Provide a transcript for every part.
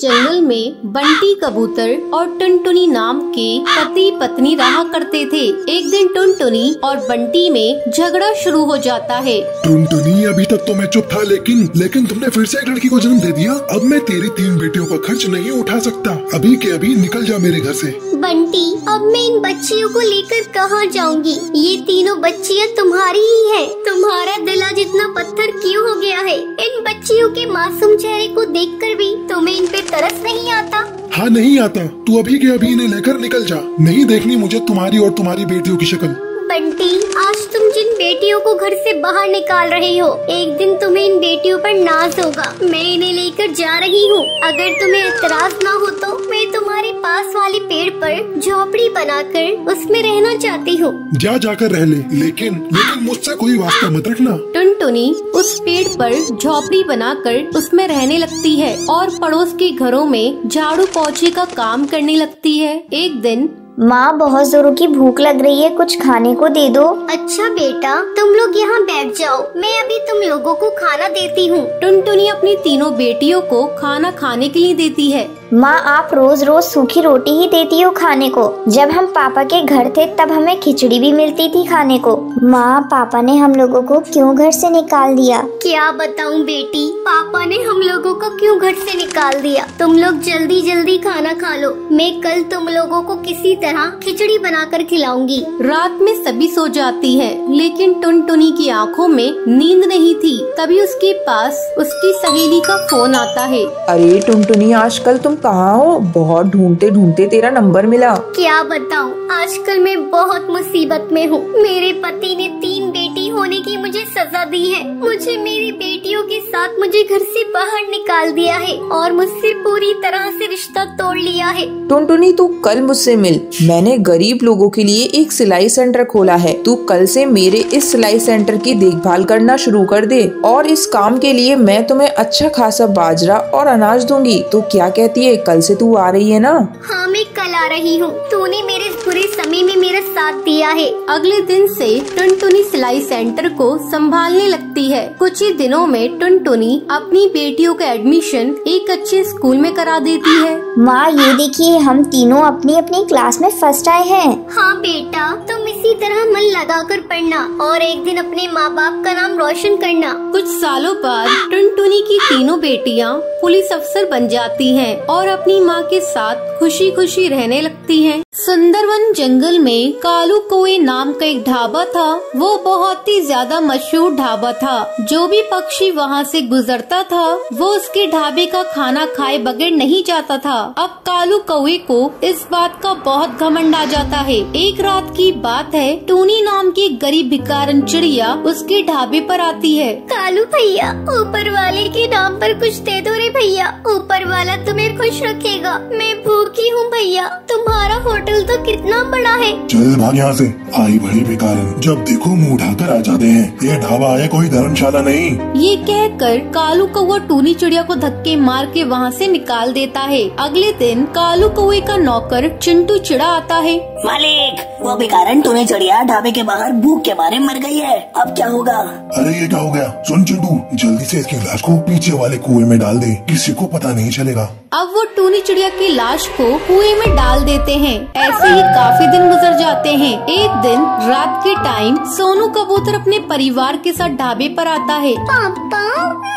जंगल में बंटी कबूतर और टुनटुनी नाम के पति पत्नी रहा करते थे। एक दिन टुनटुनी और बंटी में झगड़ा शुरू हो जाता है। टुनटुनी अभी तक तो मैं चुप था लेकिन लेकिन तुमने फिर से एक लड़की को जन्म दे दिया। अब मैं तेरी तीन बेटियों का खर्च नहीं उठा सकता। अभी के अभी निकल जा मेरे घर से। बंटी अब मैं इन बच्चियों को लेकर कहाँ जाऊँगी? ये तीनों बच्चियाँ तुम्हारी ही हैं। तुम्हारा दिल आज इतना पत्थर क्यों हो गया है? इन बच्चियों के मासूम चेहरे को देखकर भी तुम्हें इन पे तरस नहीं आता। हाँ नहीं आता। तू अभी के अभी इन्हें लेकर निकल जा। नहीं देखनी मुझे तुम्हारी और तुम्हारी बेटियों की शक्ल। बंटी आज तुम जिन बेटियों को घर से बाहर निकाल रहे हो एक दिन तुम्हें इन बेटियों पर नाज होगा। मैं इन्हें लेकर जा रही हूँ। अगर तुम्हें एतराज़ ना हो तो मैं तुम्हारे पास वाले पेड़ पर झोपड़ी बनाकर उसमें रहना चाहती हूँ। जा जाकर रह ले। लेकिन लेकिन मुझसे कोई वास्ता मत रखना। टुनटुनी उस पेड़ पर झोपड़ी बनाकर उसमें रहने लगती है और पड़ोस के घरों में झाड़ू पोछे का काम करने लगती है। एक दिन माँ, बहुत जोरों की भूख लग रही है, कुछ खाने को दे दो। अच्छा बेटा, तुम लोग यहाँ बैठ जाओ। मैं अभी तुम लोगों को खाना देती हूँ। टुनटुनी अपनी तीनों बेटियों को खाना खाने के लिए देती है। माँ आप रोज रोज सूखी रोटी ही देती हो खाने को। जब हम पापा के घर थे तब हमें खिचड़ी भी मिलती थी खाने को। माँ पापा ने हम लोगों को क्यों घर से निकाल दिया? क्या बताऊँ बेटी पापा ने हम लोगों को क्यों घर से निकाल दिया? तुम लोग जल्दी जल्दी खाना खा लो। मैं कल तुम लोगों को किसी तरह खिचड़ी बनाकर खिलाऊँगी। रात में सभी सो जाती है लेकिन टुनटुनी की आँखों में नींद नहीं थी। तभी उसके पास उसकी सहेली का फ़ोन आता है। अरे टुन टुनटुनी आजकल तुम कहाँ हो? बहुत ढूंढते ढूंढते तेरा नंबर मिला। क्या बताऊँ? आजकल मैं बहुत मुसीबत में हूँ। मेरे पति ने तीन बेटी होने की मुझे सजा दी है। मुझे मेरी बेटियों के साथ मुझे घर से बाहर निकाल दिया है और मुझसे पूरी तरह से रिश्ता तोड़ लिया है। टुनटुनी तू कल मुझसे मिल। मैंने गरीब लोगों के लिए एक सिलाई सेंटर खोला है। तू कल से मेरे इस सिलाई सेंटर की देखभाल करना शुरू कर दे और इस काम के लिए मैं तुम्हें अच्छा खासा बाजरा और अनाज दूँगी। तो क्या कहती है कल से तू आ रही है ना? हाँ मैं कल आ रही हूँ। तूने मेरे बुरे समय में मेरा साथ दिया है। अगले दिन से टुनटुनी सिलाई सेंटर को संभालने लगती है। कुछ ही दिनों में टुनटुनी अपनी बेटियों का एडमिशन एक अच्छे स्कूल में करा देती है। माँ ये देखिए हम तीनों अपनी अपनी क्लास में फ़र्स्ट आए हैं। हाँ बेटा तुम इसी तरह मन लगाकर पढ़ना और एक दिन अपने माँ बाप का नाम रोशन करना। कुछ सालों बाद टुनटुनी की तीनों बेटियाँ पुलिस अफसर बन जाती हैं और अपनी माँ के साथ खुशी खुशी रहने लगती हैं। सुंदरवन जंगल में कालू कोए नाम का एक ढाबा था। वो बहुत ही ज़्यादा मशहूर ढाबा था। जो भी पक्षी वहाँ से गुजरता था, वो उसके ढाबे का खाना खाए बगैर नहीं जाता था। अब कालू कौए को इस बात का बहुत घमंड आ जाता है। एक रात की बात है, टूनी नाम की गरीब भिकारन चिड़िया उसके ढाबे पर आती है। कालू भैया, ऊपर वाले के नाम पर कुछ दे दो रे भैया। ऊपर वाला तुम्हें खुश रखेगा। मैं भूखी हूँ भैया? तुम्हारा होटल तो कितना बड़ा है। चल भाग यहाँ से। आई बड़ी बेकार जब देखो मुँह उठाकर आ जाते हैं। ये ढाबा है कोई धर्मशाला नहीं। ये कहकर कालू कौआ टूनी चिड़िया को धक्के मार के वहाँ से निकाल देता है। अगले दिन कालू कौए का नौकर चिंटू चिड़ा आता है। मालिक वो भिखारन टूनी चिड़िया ढाबे के बाहर भूख के मारे मर गई है। अब क्या होगा? अरे ये क्या हो गया? सुन चिंटू जल्दी से इसकी लाश को पीछे वाले कुएँ में डाल दे। किसी को पता नहीं चलेगा। अब वो टूनी चिड़िया की लाश को कुएँ में डाल देते हैं। ऐसे ही काफ़ी दिन गुजर जाते हैं। एक दिन रात के टाइम सोनू कबूतर अपने परिवार के साथ ढाबे पर आता है। पापा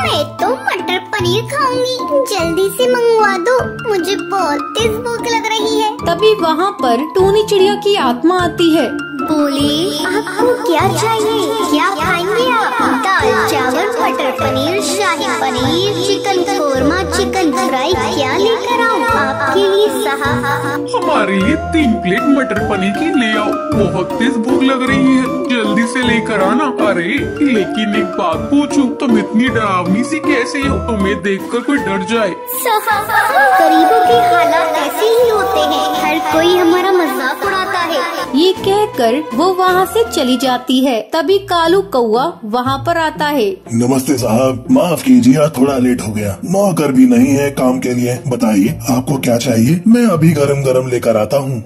मैं तो मटर पनीर खाऊँगी। जल्दी से मंगवा दो। मुझे बहुत तेज भूख लग रही है। तभी वहाँ पर टूनी चिड़िया की आत्मा आती है। बोली आपको क्या चाहिए? क्या खाएँगे आप? दाल चावल मटर paneer shahi paneer chicken korma chicken fry क्या लेकर आऊँ आपके लिए साहब हमारे लिए तीन प्लेट मटर पनीर की ले आओ। बहुत तेज भूख लग रही है। जल्दी से लेकर आना अरे लेकिन एक बात पूछूँ तुम इतनी डरावनी सी कैसे हो? तुम्हें देखकर कोई डर जाए। गरीबों के हालात ऐसे ही होते हैं। हर कोई हमारा मज़ाक उड़ाता है। ये कहकर वो वहाँ से चली जाती है। तभी कालू कौआ वहाँ पर आता है। नमस्ते साहब माफ़ कीजिए थोड़ा लेट हो गया। नौकर भी नहीं है काम के लिए। बताइए आपको क्या चाहिए? मैं अभी गरम गरम लेकर आता हूँ।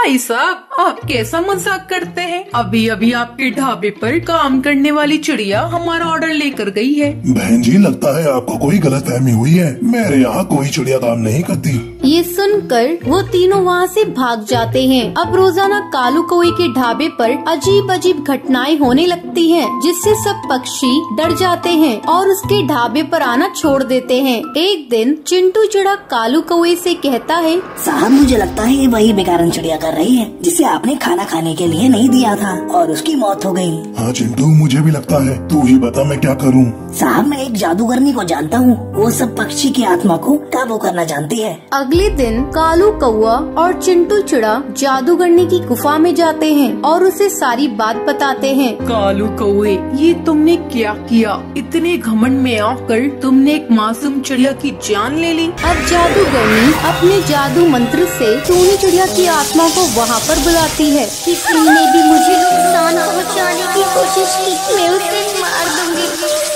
भाई साहब आप कैसा मज़ाक करते हैं? अभी अभी आपके ढाबे पर काम करने वाली चिड़िया हमारा ऑर्डर लेकर गई है। बहन जी लगता है आपको कोई गलत फहमी हुई है। मेरे यहाँ कोई चिड़िया काम नहीं करती। ये सुनकर वो तीनों वहाँ से भाग जाते हैं। अब रोज़ाना कालू कौए के ढाबे पर अजीब अजीब घटनाएँ होने लगती हैं, जिससे सब पक्षी डर जाते हैं और उसके ढाबे पर आना छोड़ देते हैं। एक दिन चिंटू चिड़ा कालू कौए से कहता है साहब मुझे लगता है ये वही बेकार चिड़िया कर रही है, जिसे आपने खाना खाने के लिए नहीं दिया था, और उसकी मौत हो गई। हाँ चिंटू, मुझे भी लगता है, तू ही बता मैं क्या करूँ। साहब मैं एक जादूगरनी को जानता हूँ। वो सब पक्षी की आत्मा को काबू करना जानती है। अगले दिन कालू कौआ और चिंटू चिड़ा जादूगरनी की गुफा में जाते हैं और उसे सारी बात बताते हैं। कालू कौए ये तुमने क्या किया? इतने घमंड में आकर तुमने एक मासूम चिड़िया की जान ले ली? अब जादूगरनी अपने जादू मंत्र से टूनी चिड़िया की आत्मा को वहाँ पर बुलाती है किसी ने भी मुझे नुकसान पहुँचाने की कोशिश की। मैं उसे मार दूँगी।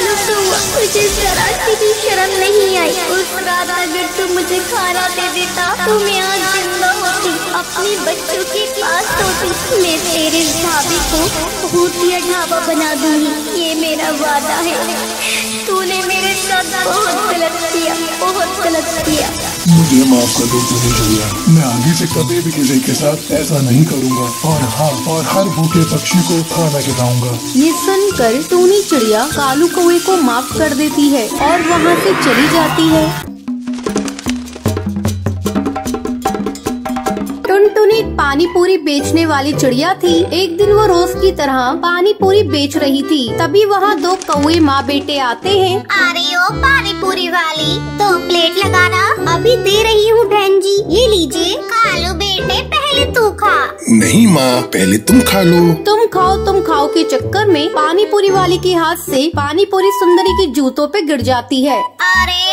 मुझे जरा सी भी शर्म नहीं आई। उस रात अगर तू मुझे खाना दे देता तो मैं आज ज़िंदा होती। अपने बच्चों के पास होती मैं तेरे ढाबे को भूतिया ढाबा बना दूँगी। ये मेरा वादा है। तूने मेरे साथ बहुत गलत किया, बहुत गलत किया। मुझे माफ़ कर दो तुम्हें चिड़िया मैं आगे से कभी भी किसी के साथ ऐसा नहीं करूँगा और हाँ और हर भूखे पक्षी को खाना खिलाऊँगा। ये सुनकर टूनी चिड़िया कालू कौए को माफ़ कर देती है और वहाँ से चली जाती है। पानी पूरी बेचने वाली चिड़िया थी। एक दिन वो रोज की तरह पानी पूरी बेच रही थी। तभी वहाँ दो कौए माँ बेटे आते हैं। अरे ओ पानी पूरी वाली। दो प्लेट लगाना। अभी दे रही हूँ बहन जी। ये लीजिए। कालू बेटे पहले तू खा। नहीं माँ पहले तुम खा लो। तुम खाओ तुम खाओ के चक्कर में पानी पूरी वाली के हाथ से पानी पूरी सुंदरी के जूतों पे गिर जाती है। अरे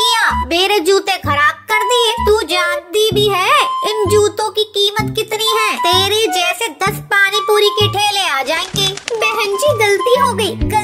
क्या। मेरे जूते खराब कर दिए। तू जानती भी है, इन जूतों की कीमत कितनी है। तेरे जैसे दस पानी पूरी के ठेले आ जाएँगे। बहन जी, गलती हो गई।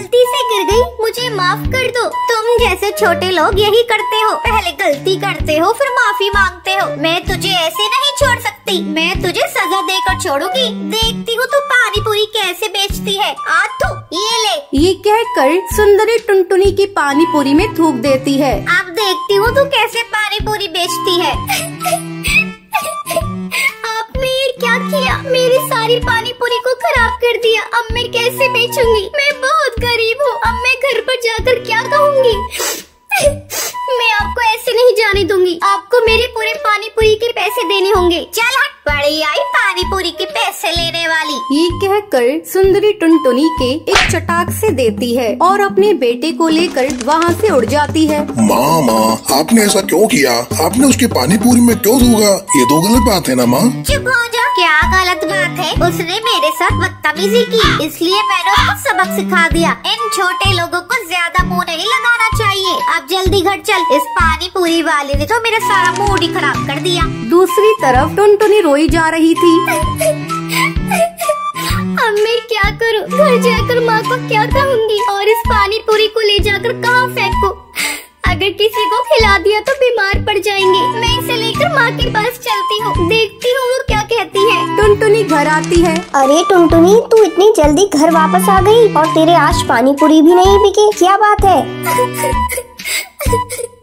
मुझे माफ़ कर दो। तुम जैसे छोटे लोग यही करते हो। पहले गलती करते हो फिर माफ़ी मांगते हो। मैं तुझे ऐसे नहीं छोड़ सकती। मैं तुझे सजा देकर छोड़ूँगी। देखती हूँ तू पानी पूरी कैसे बेचती है। आ तू ये ले। ये कहकर सुंदरी टुनटुनी की पानी पूरी में थूक देती है। अब देखती हूँ तू कैसे पानी पूरी बेचती है। सारी पानी पूरी को खराब कर दिया। अब मैं कैसे बेचूँगी? मैं बहुत गरीब हूँ। अब मैं घर पर जाकर क्या कहूँगी मैं आपको ऐसे नहीं जाने दूँगी। आपको मेरे पूरे पानी पूरी के पैसे देने होंगे। चल हट। बड़ी आई पानी पूरी के पैसे लेने वाली। ये कहकर सुंदरी टुनटुनी के एक चटाक से देती है और अपने बेटे को लेकर वहाँ से उड़ जाती है। माँ माँ आपने ऐसा क्यों किया? आपने उसके पानी पूरी में क्यों दूँगा ये तो गलत बात है ना माँ? चुप हो जा। क्या गलत बात है? उसने मेरे साथ बदतमीजी की इसलिए मैंने उसको सबक सिखा दिया। इन छोटे लोगों को ज़्यादा चल इस पानी पूरी वाले ने तो मेरा सारा मूड ही खराब कर दिया। दूसरी तरफ़ टुनटुनी रोई जा रही थी। अब मैं क्या करूँ? घर जाकर माँ को क्या कहूँगी? और इस पानी पूरी को ले जाकर कहाँ फेंकूं? अगर किसी को खिला दिया तो बीमार पड़ जाएँगे। मैं इसे लेकर माँ के पास चलती हूँ। देखती हूँ वो क्या कहती है। टुनटुनी घर आती है। अरे टुनटुनी तू इतनी जल्दी घर वापस आ गई और तेरे आज पानी पूरी भी नहीं बिके। क्या बात है? Thank you.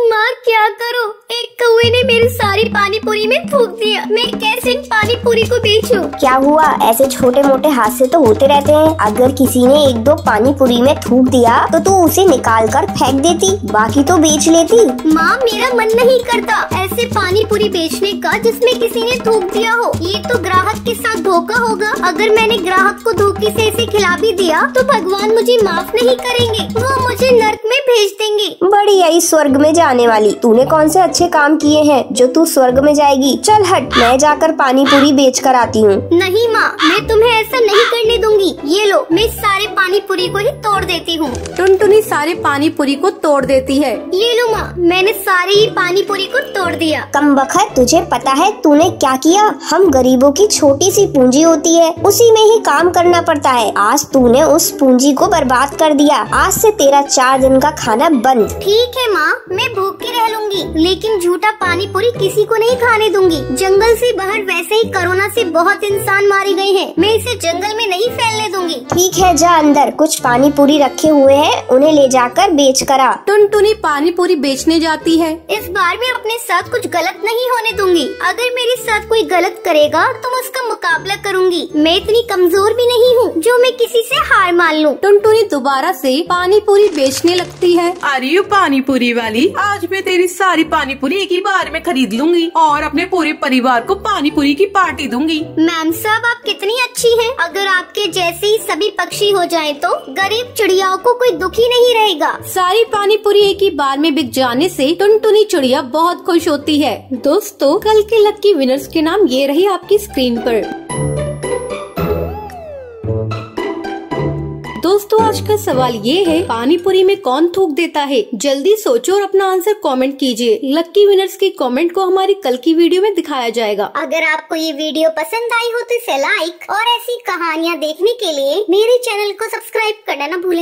माँ क्या करो? एक कौए ने मेरी सारी पानी पूरी में थूक दिया। मैं कैसे पानी पूरी को बेचूं? क्या हुआ? ऐसे छोटे मोटे हादसे तो होते रहते हैं। अगर किसी ने एक दो पानी पूरी में थूक दिया तो तू उसे निकाल कर फेंक देती। बाकी तो बेच लेती। माँ मेरा मन नहीं करता ऐसे पानी पूरी बेचने का जिसमें किसी ने थूक दिया हो। ये तो ग्राहक के साथ धोखा होगा। अगर मैंने ग्राहक को धोखे से इसे खिला भी दिया तो भगवान मुझे माफ़ नहीं करेंगे। वो मुझे नर्क में भेज देंगे। बड़ी आई स्वर्ग में जाने वाली। तूने कौन से अच्छे काम किए हैं जो तू स्वर्ग में जाएगी? चल हट मैं जाकर पानी पूरी बेच कर आती हूँ। नहीं माँ मैं तुम्हें ऐसा नहीं करने दूँगी। ये लो मैं सारे पानी पूरी को ही तोड़ देती हूँ। टुनटुनी सारे पानी पूरी को तोड़ देती है। ये लो माँ मैंने सारे ही पानी पूरी को तोड़ दिया। कम बखत तुझे पता है तूने क्या किया? हम गरीबों की छोटी सी पूंजी होती है उसी में ही काम करना पड़ता है। आज तूने उस पूंजी को बर्बाद कर दिया। आज से तेरा चार दिन का खाना बंद। ठीक है माँ मैं भूखी रह लूँगी लेकिन झूठा पानी पूरी किसी को नहीं खाने दूँगी। जंगल से बाहर वैसे ही कोरोना से बहुत इंसान मारे गए हैं। मैं इसे जंगल में नहीं फैलने दूँगी। ठीक है जा अंदर। कुछ पानी पूरी रखे हुए हैं उन्हें ले जाकर बेच कर। आ टुनटुनी पानी पूरी बेचने जाती है। इस बार मैं अपने साथ कुछ गलत नहीं होने दूँगी। अगर मेरे साथ कोई गलत करेगा तो मैं उसका मुकाबला करूँगी। मैं इतनी कमज़ोर भी नहीं हूँ जो मैं किसी से हार मान लूँ। टुनटुनी दोबारा से पानी पूरी बेचने लगती है। अरे यू पानी पूरी वाली आज मैं तेरी सारी पानी पूरी एक ही बार में खरीद लूँगी और अपने पूरे परिवार को पानी पूरी की पार्टी दूँगी। मैम साहब आप कितनी अच्छी हैं। अगर आपके जैसे ही सभी पक्षी हो जाएँ तो गरीब चिड़ियाओं को कोई दुखी नहीं रहेगा। सारी पानी पूरी एक ही बार में बिक जाने से टुनटुनी चिड़िया बहुत खुश होती है। दोस्तों कल के लक्की विनर्स के नाम ये रही आपकी स्क्रीन पर। दोस्तों आज का सवाल ये है पानी पूरी में कौन थूक देता है? जल्दी सोचो और अपना आंसर कमेंट कीजिए। लक्की विनर्स के कमेंट को हमारी कल की वीडियो में दिखाया जाएगा। अगर आपको ये वीडियो पसंद आई हो तो इसे लाइक और ऐसी कहानियाँ देखने के लिए मेरे चैनल को सब्सक्राइब करना न भूलें।